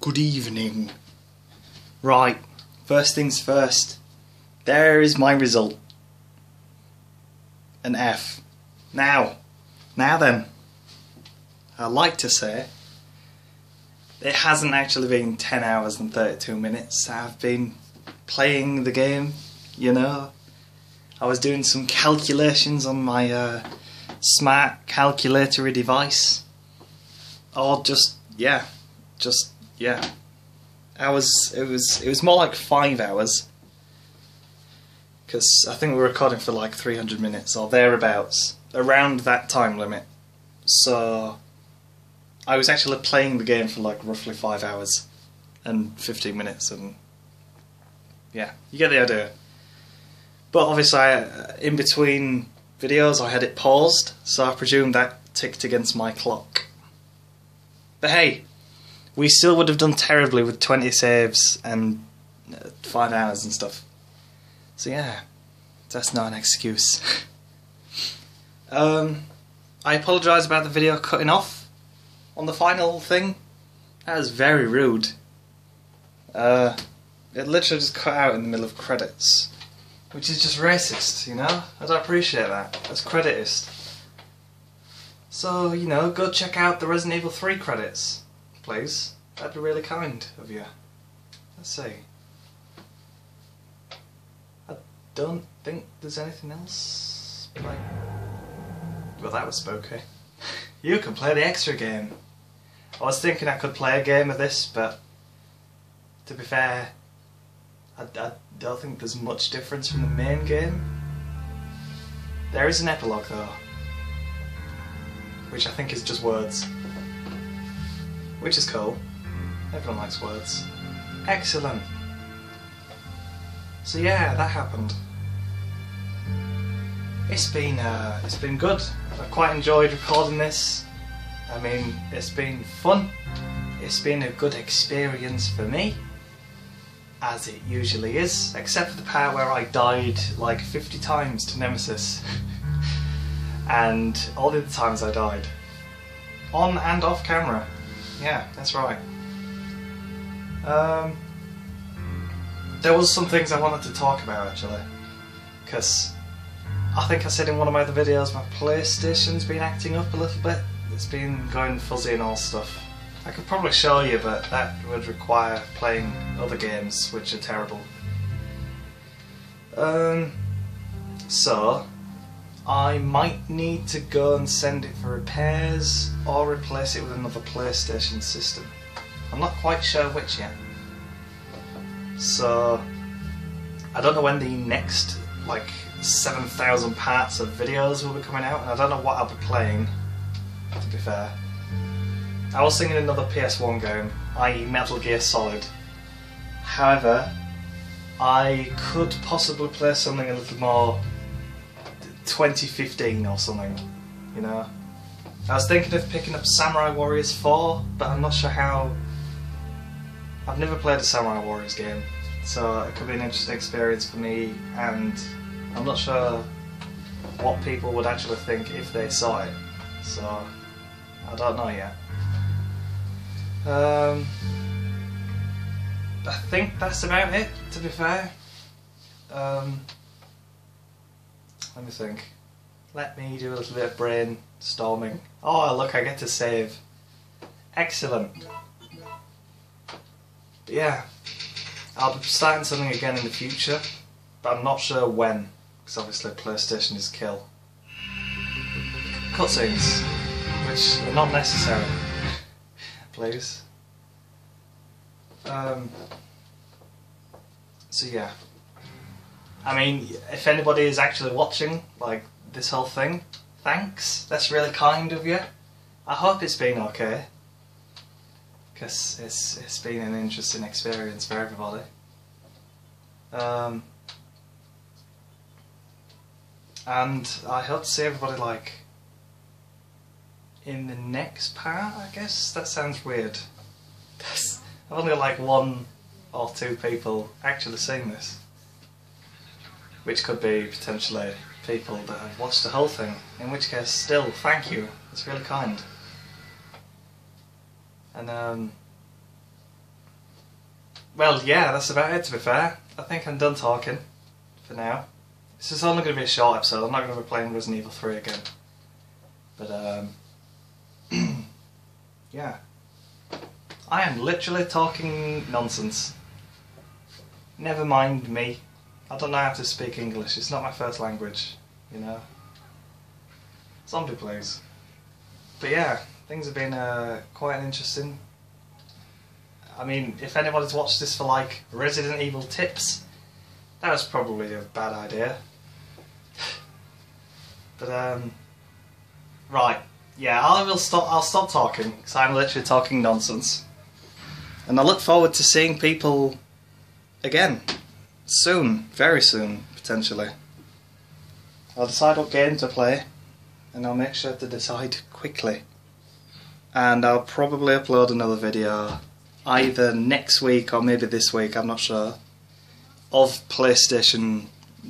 Good evening. Right, first things first. There is my result. An F. Now, now then, I like to say it hasn't actually been 10 hours and 32 minutes. I've been playing the game, you know. I was doing some calculations on my uh, smart calculatory device. Or just, yeah, just, yeah. Was, it was, it was more like five hours. Because I think we were recording for like 300 minutes or thereabouts, around that time limit. So, I was actually playing the game for like roughly five hours and 15 minutes, and yeah, you get the idea. But obviously, I, uh, in between videos, I had it paused, so I presume that ticked against my clock. But hey, we still would have done terribly with 20 saves and uh, 5 hours and stuff. So yeah, that's not an excuse. um, I apologise about the video cutting off on the final thing. That was very rude. Uh, it literally just cut out in the middle of credits. Which is just racist, you know? I don't appreciate that. That's creditist. So, you know, go check out the Resident Evil 3 credits, please. That'd be really kind of you. Let's see. I don't think there's anything else. Like... Well, that was spooky. you can play the extra game. I was thinking I could play a game of this, but to be fair, I, I don't think there's much difference from the main game. There is an epilogue though, which I think is just words. Which is cool. Everyone likes words. Excellent. So yeah, that happened. It's been uh, it's been good. I've quite enjoyed recording this. I mean, it's been fun. It's been a good experience for me, as it usually is, except for the part where I died like 50 times to Nemesis. and all the other times I died. On and off camera. Yeah, that's right. Um, there was some things I wanted to talk about actually, because I think I said in one of my other videos my PlayStation's been acting up a little bit. It's been going fuzzy and all stuff. I could probably show you, but that would require playing other games which are terrible. Um, so, I might need to go and send it for repairs or replace it with another PlayStation system. I'm not quite sure which yet. So, I don't know when the next, like, 7,000 parts of videos will be coming out, and I don't know what I'll be playing, to be fair. I was thinking another PS1 game, i.e. Metal Gear Solid. However, I could possibly play something a little more 2015 or something, you know. I was thinking of picking up Samurai Warriors 4, but I'm not sure how... I've never played a Samurai Warriors game, so it could be an interesting experience for me, and I'm not sure what people would actually think if they saw it, so I don't know yet. Um, I think that's about it, to be fair. Um, let me think. Let me do a little bit of brainstorming. Oh, look, I get to save. Excellent. But yeah, I'll be starting something again in the future, but I'm not sure when, because obviously PlayStation is kill. Cutscenes, which are not necessary please. Um, so yeah. I mean, if anybody is actually watching, like, this whole thing, thanks. That's really kind of you. I hope it's been okay. Because it's, it's been an interesting experience for everybody. Um, and I hope to see everybody, like, in the next part, I guess? That sounds weird. I've only got like one or two people actually seeing this. Which could be potentially people that have watched the whole thing. In which case, still, thank you. It's really kind. And um, well, yeah, that's about it. To be fair, I think I'm done talking for now. This is only going to be a short episode. I'm not going to be playing Resident Evil 3 again. But um, yeah, I am literally talking nonsense. Never mind me. I don't know how to speak English. It's not my first language, you know. Zombie plays. But yeah, things have been uh, quite interesting. I mean, if anybody's watched this for like Resident Evil tips, that was probably a bad idea. but um, right, yeah, I will stop. I'll stop talking because I'm literally talking nonsense. And I look forward to seeing people again soon, very soon, potentially. I'll decide what game to play, and I'll make sure to decide quickly. And I'll probably upload another video either next week or maybe this week, I'm not sure, of PlayStation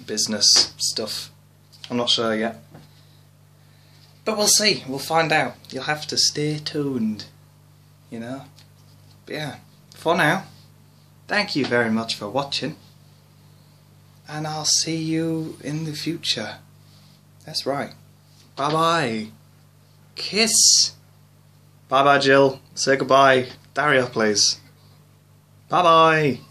business stuff. I'm not sure yet. But we'll see, we'll find out. You'll have to stay tuned, you know. But yeah, for now, thank you very much for watching. And I'll see you in the future. That's right. Bye bye. Kiss. Bye bye, Jill. Say goodbye. Dario, please. Bye bye.